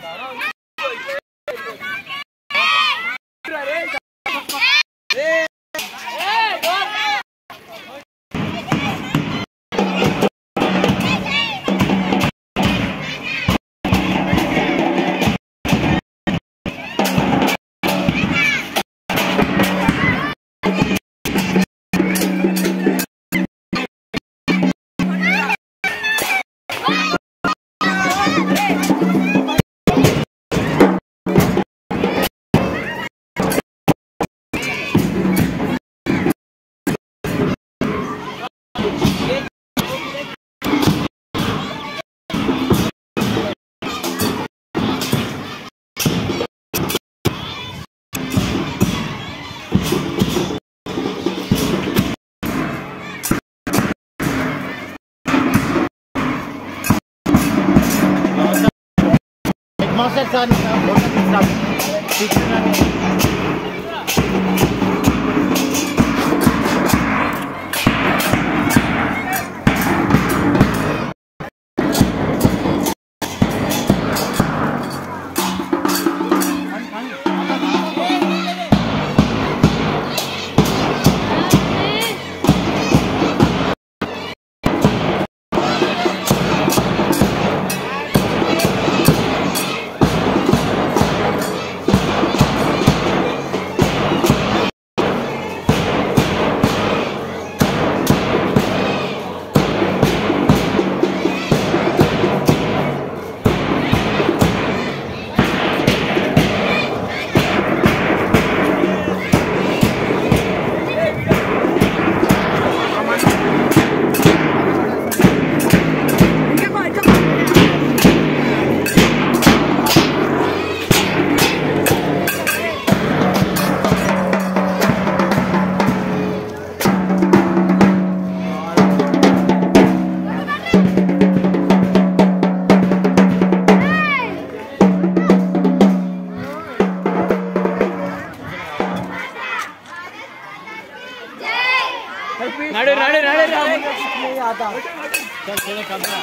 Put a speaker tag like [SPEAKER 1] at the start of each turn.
[SPEAKER 1] Caramba. Master साहब बहुत अच्छा नाड़े नाड़े नाड़े आता चल चलो कमरा